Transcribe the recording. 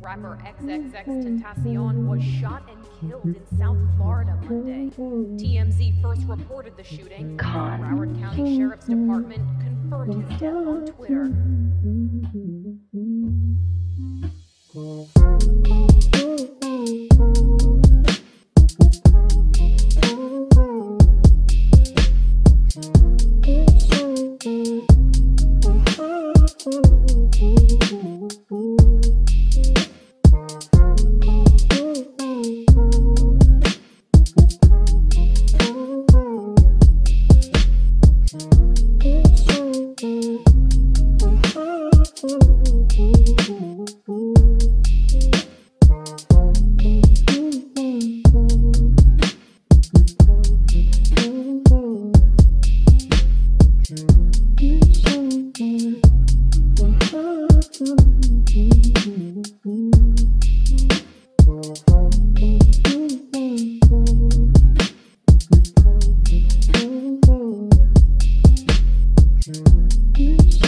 Rapper XXXTentacion was shot and killed in South Florida Monday. TMZ first reported the shooting. Con. Broward County Sheriff's Department confirmed his death on Twitter. Peace.